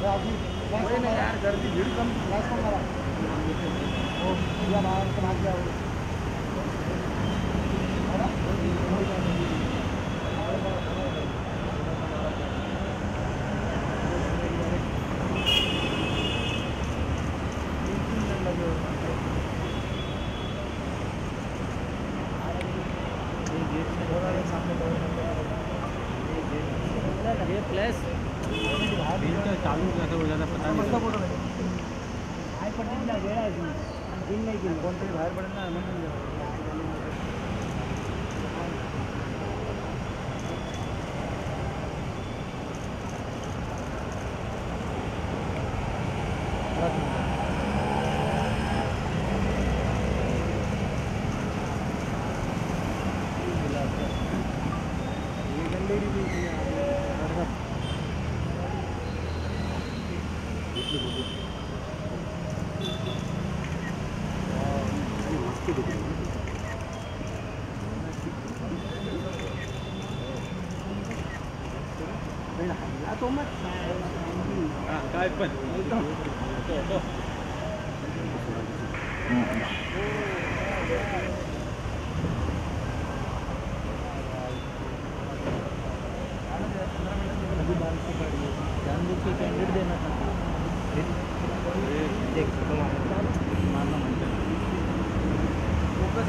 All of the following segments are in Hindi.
वही ना यार गर्दी भीड़ कम ओ या बाहर से भाग जाओ ये प्लस चालू कैसे हो जाता पता नहीं ती बाहेर पडेल ना म्हणून तो मग देख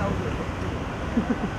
आउट हा।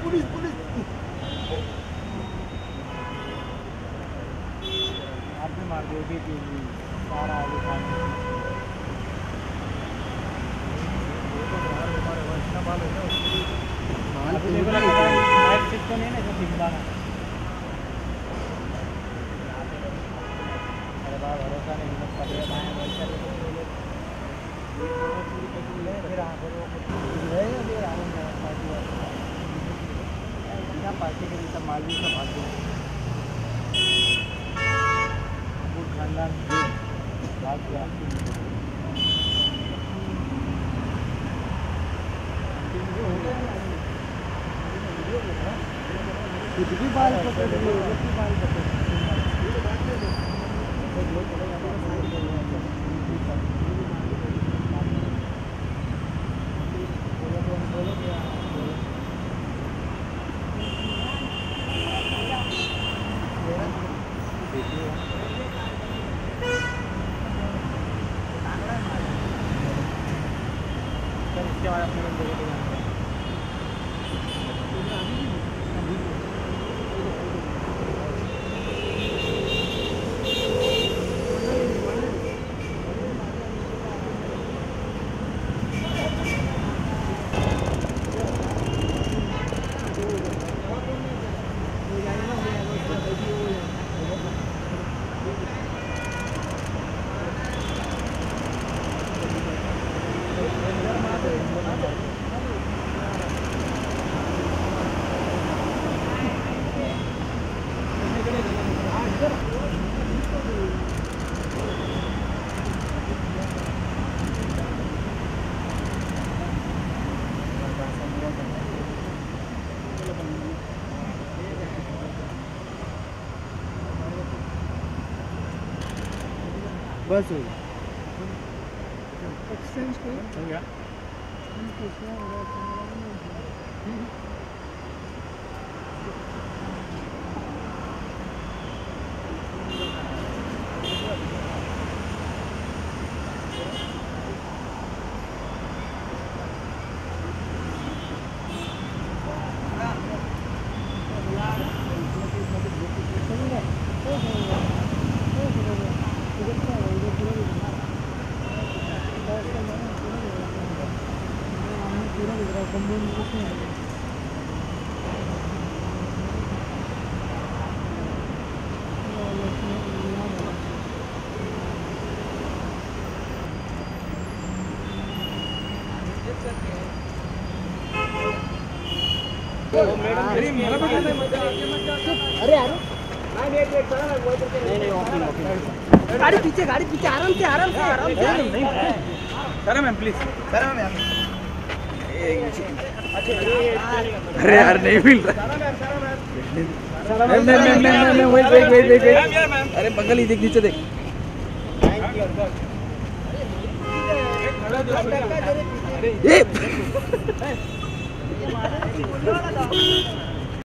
पुलिस पुलिस आप भी मार दो भी सारा आगे खाने अभी देखो ना नाइट शिफ्ट तो नहीं ना जो दिखलाना अरे बाबा भरोसा नहीं हिम्मत कर रहे फिर हाँ फिर वो है अभी राहुल पार्टी क्या पार्टी के लिए मालवी का भाग्य गया गुड खानदान भाग गया कुछ भी बाल पकड़ लिए बाल पकड़ Thank you. બસ એક્સચેન્જ કરો अरे अरे गाड़ी पीछे गाड़ी पीछे आराम से आराम से आराम से करा मॅम प्लीज़ अरे यार, नहीं मिल रहा। Ma'am ma'am ma'am ma'am wait wait wait wait wait अरे बगल ही देख, नीचे देख। ए!